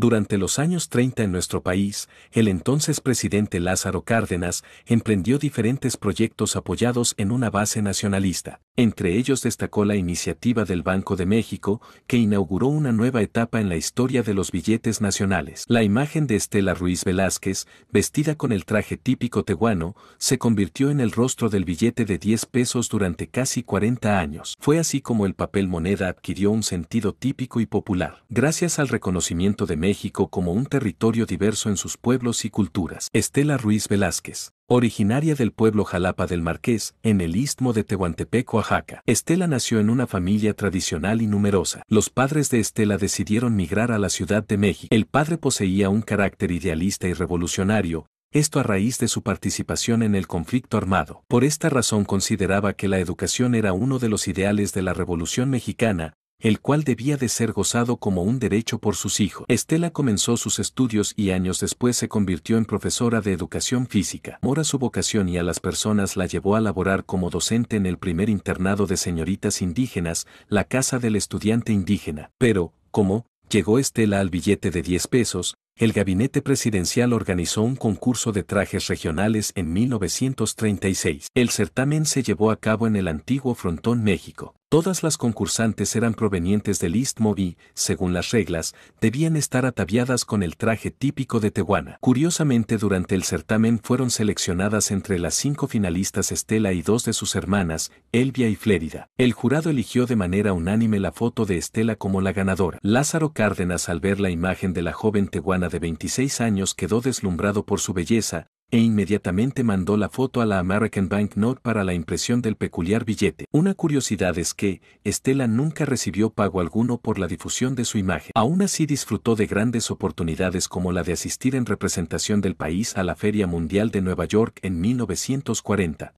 Durante los años 30 en nuestro país, el entonces presidente Lázaro Cárdenas emprendió diferentes proyectos apoyados en una base nacionalista. Entre ellos destacó la iniciativa del Banco de México, que inauguró una nueva etapa en la historia de los billetes nacionales. La imagen de Estela Ruiz Velázquez, vestida con el traje típico tehuano, se convirtió en el rostro del billete de 10 pesos durante casi 40 años. Fue así como el papel moneda adquirió un sentido típico y popular. Gracias al reconocimiento de México como un territorio diverso en sus pueblos y culturas. Estela Ruiz Velázquez. Originaria del pueblo Jalapa del Marqués, en el istmo de Tehuantepec, Oaxaca. Estela nació en una familia tradicional y numerosa. Los padres de Estela decidieron migrar a la Ciudad de México. El padre poseía un carácter idealista y revolucionario, esto a raíz de su participación en el conflicto armado. Por esta razón consideraba que la educación era uno de los ideales de la Revolución Mexicana, el cual debía de ser gozado como un derecho por sus hijos. Estela comenzó sus estudios y años después se convirtió en profesora de educación física. Mora su vocación y a las personas la llevó a laborar como docente en el primer internado de señoritas indígenas, la Casa del Estudiante Indígena. Pero, ¿cómo? Llegó Estela al billete de 10 pesos, el gabinete presidencial organizó un concurso de trajes regionales en 1936. El certamen se llevó a cabo en el antiguo Frontón México. Todas las concursantes eran provenientes del Istmo y, según las reglas, debían estar ataviadas con el traje típico de Tehuana. Curiosamente, durante el certamen fueron seleccionadas entre las cinco finalistas Estela y dos de sus hermanas, Elvia y Flérida. El jurado eligió de manera unánime la foto de Estela como la ganadora. Lázaro Cárdenas, al ver la imagen de la joven tehuana de 26 años, quedó deslumbrado por su belleza, e inmediatamente mandó la foto a la American Bank Note para la impresión del peculiar billete. Una curiosidad es que, Estela nunca recibió pago alguno por la difusión de su imagen. Aún así disfrutó de grandes oportunidades como la de asistir en representación del país a la Feria Mundial de Nueva York en 1940,